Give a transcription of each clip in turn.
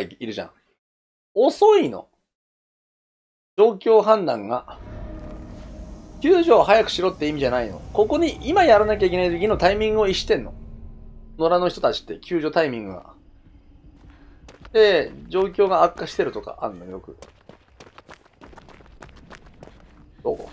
いるじゃん。遅いの。状況判断が。救助を早くしろって意味じゃないの。ここに今やらなきゃいけない時のタイミングを逸してんの。野良の人たちって救助タイミングが。で、状況が悪化してるとかあんのよく。どこ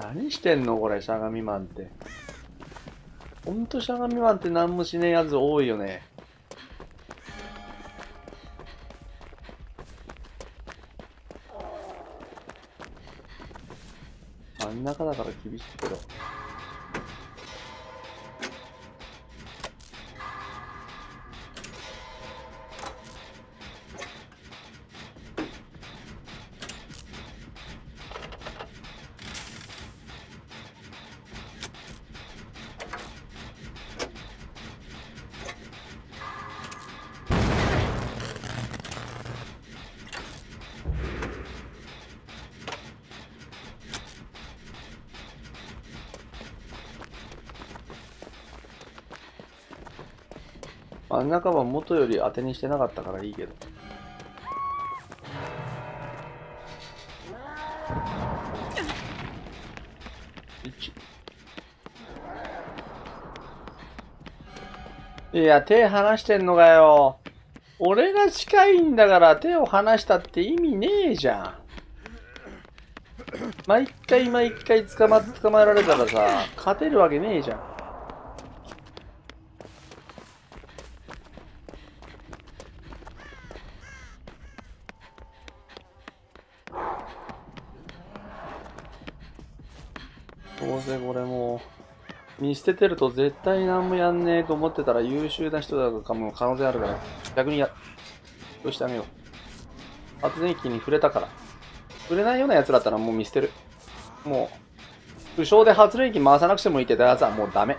何してんのこれ、しゃがみマンって。ほんとしゃがみマンって何もしねえやつ多いよね。真ん中だから厳しいけど。真ん中は元より当てにしてなかったからいいけど。いや、手離してんのかよ。俺が近いんだから手を離したって意味ねえじゃん。毎回毎回捕ま、捕まえられたらさ、勝てるわけねえじゃん。どうせこれもう、見捨ててると絶対何もやんねえと思ってたら優秀な人だとかも可能性あるから、逆にや、どうしてあげよう。発電機に触れたから。触れないようなやつだったらもう見捨てる。もう、負傷で発電機回さなくてもいいってたやつはもうダメ。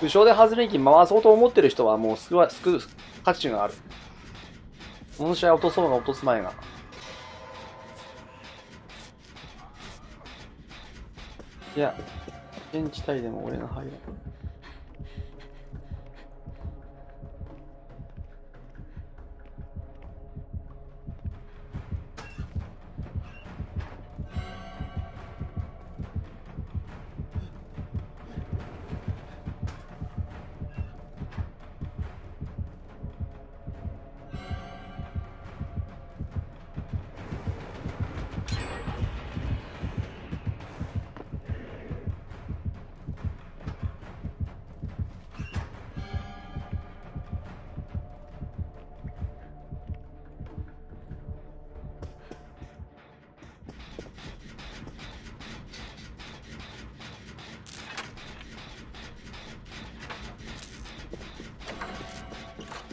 負傷で発電機回そうと思ってる人はもう救わ、救う価値がある。この試合落とそうが落とす前が。いや、現地帯でも俺の入る。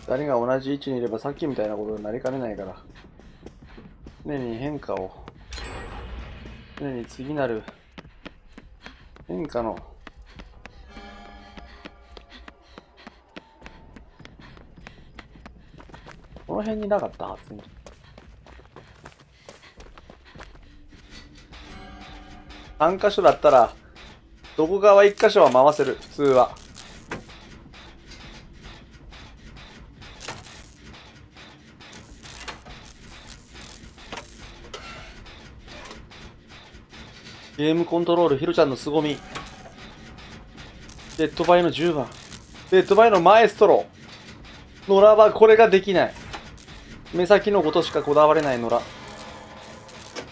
二人が同じ位置にいればさっきみたいなことになりかねないから。常に変化を。常に次なる。変化の。この辺になかったはずに3箇所だったらどこ側1箇所は回せる普通は。ゲームコントロール、ヒロちゃんの凄み。デッドバイの10番。デッドバイのマエストロ。野良はこれができない。目先のことしかこだわれない野良。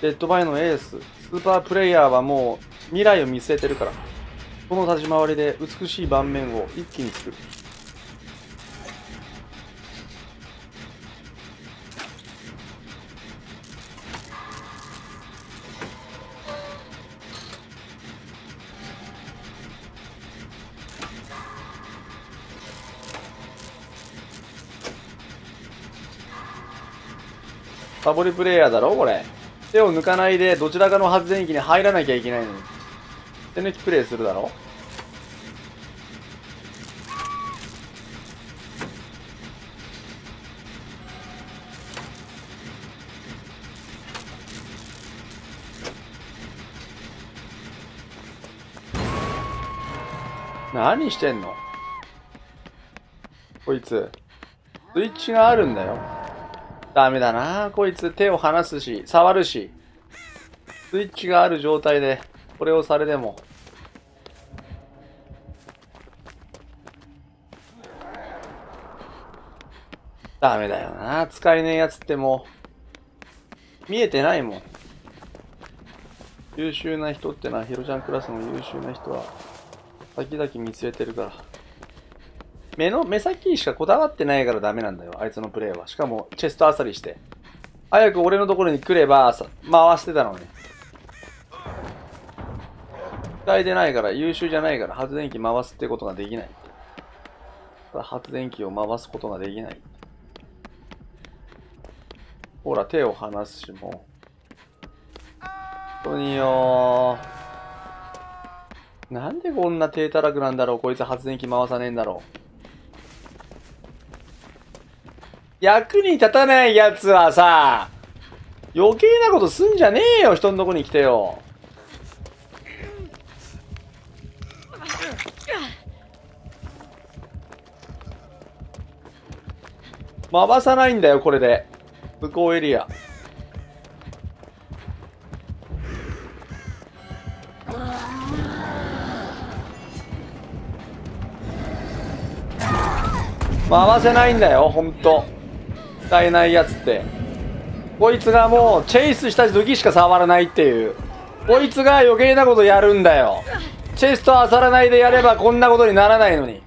デッドバイのエース。スーパープレイヤーはもう未来を見据えてるから。この立ち回りで美しい盤面を一気に作る。サボりプレイヤーだろこれ。手を抜かないで、どちらかの発電機に入らなきゃいけないのに。手抜きプレイするだろ何してんの？こいつ。スイッチがあるんだよ。ダメだなこいつ手を離すし、触るし。スイッチがある状態で、これをされても。ダメだよな使えねえやつってもう、見えてないもん。優秀な人ってのは、ヒロちゃんクラスの優秀な人は、先々見据えてるから。目の、目先しかこだわってないからダメなんだよ、あいつのプレイは。しかも、チェストあさりして。早く俺のところに来れば、回してたのに。使えてないから、優秀じゃないから、発電機回すってことができない。発電機を回すことができない。ほら、手を離すしも本当によなんでこんな低たらくなんだろうこいつ発電機回さねえんだろう。役に立たないやつはさ、余計なことすんじゃねえよ、人のとこに来てよ。回さないんだよ、これで。向こうエリア。回せないんだよ、ほんと。使えないやつって。こいつがもう、チェイスした時しか触らないっていう。こいつが余計なことやるんだよ。チェスト漁らないでやればこんなことにならないのに。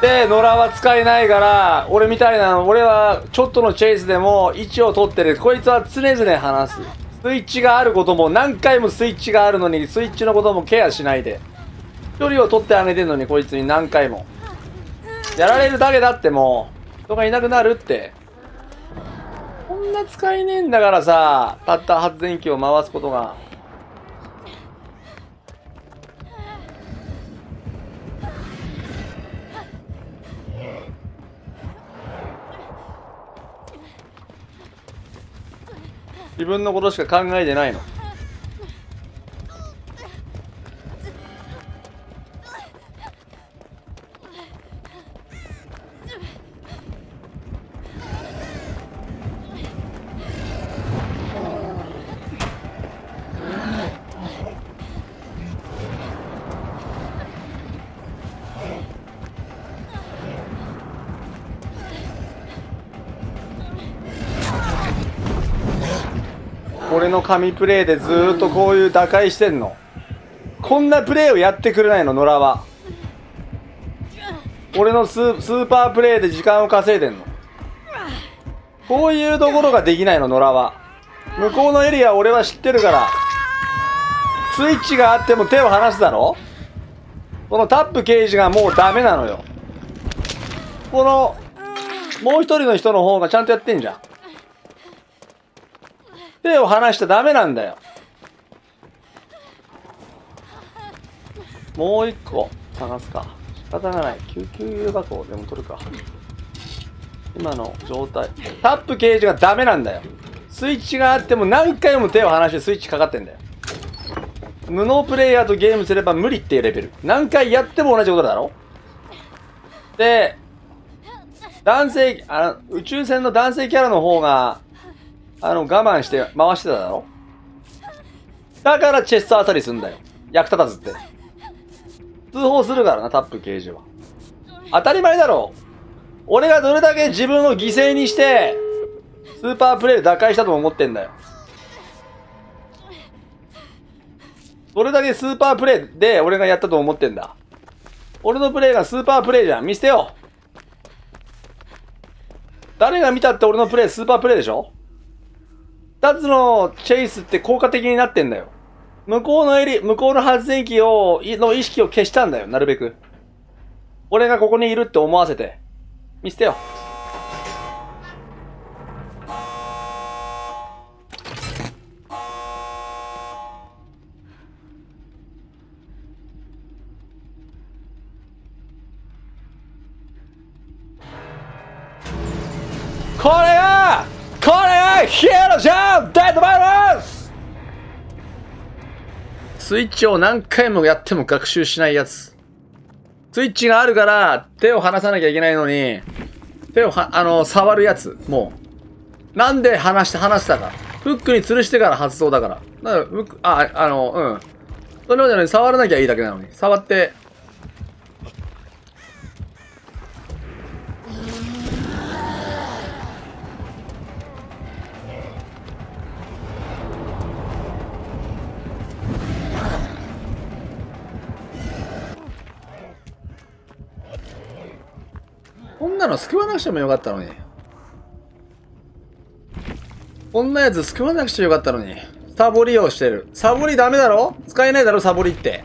で、野良は使えないから、俺みたいな、俺はちょっとのチェイスでも位置を取ってる。こいつは常々話す。スイッチがあることも何回もスイッチがあるのに、スイッチのこともケアしないで。距離を取ってあげてんのに、こいつに何回も。やられるだけだってもう、人がいなくなるって。こんな使えねえんだからさ、たった発電機を回すことが。自分のことしか考えてないの。の神プレイでずっとこういう打開してんの？こんなプレイをやってくれないの野良は。俺のスーパープレイで時間を稼いでんの。こういうところができないの野良は。向こうのエリア俺は知ってるから。スイッチがあっても手を離すだろ？このタップケージがもうダメなのよ。このもう一人の人の方がちゃんとやってんじゃん。手を離しちゃダメなんだよ。もう一個探すか。仕方がない。救急箱でも取るか。今の状態。タップケージがダメなんだよ。スイッチがあっても何回も手を離してスイッチかかってんだよ。無能プレイヤーとゲームすれば無理っていうレベル。何回やっても同じことだろで、男性、あの、宇宙船の男性キャラの方が、あの、我慢して回してただろ？だからチェストあたりすんだよ。役立たずって。通報するからな、タップ刑事は。当たり前だろ俺がどれだけ自分を犠牲にして、スーパープレイで打開したと思ってんだよ。どれだけスーパープレイで俺がやったと思ってんだ。俺のプレイがスーパープレイじゃん。見捨てよ誰が見たって俺のプレイスーパープレイでしょ？2つのチェイスって効果的になってんだよ。向こうの襟、向こうの発電機を、の意識を消したんだよ、なるべく。俺がここにいるって思わせて。見せてよ。ヒーローじゃんデッドバイススイッチを何回もやっても学習しないやつ。スイッチがあるから手を離さなきゃいけないのに、手をは、あの、触るやつ。もう。なんで離して、離したか。フックに吊るしてから発動だから。だから、フック、あ、あの、うん。それまでに触らなきゃいいだけなのに。触って、なの救わなくてもよかったのに。こんなやつ救わなくちゃよかったのに。サボりをしてる。サボりダメだろ？使えないだろ？サボりって。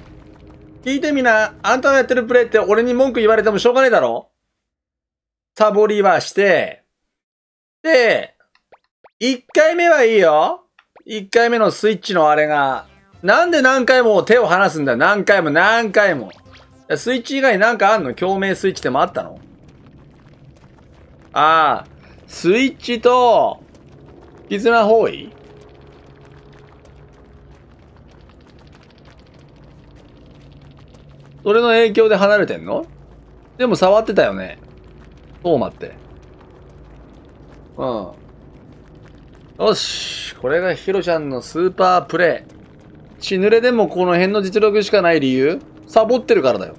聞いてみな。あんたのやってるプレイって俺に文句言われてもしょうがねえだろ？サボりはして、で、1回目はいいよ。1回目のスイッチのあれが、なんで何回も手を離すんだ？何回も何回も。スイッチ以外なんかあんの？共鳴スイッチでもあったの？ああ、スイッチと、絆包囲それの影響で離れてんの？でも触ってたよね。トーマって。うん。よし。これがヒロちゃんのスーパープレイ。血濡れでもこの辺の実力しかない理由？サボってるからだよ。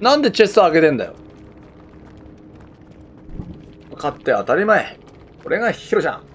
なんでチェスト開けてんだよ。勝って当たり前。これがヒロちゃん。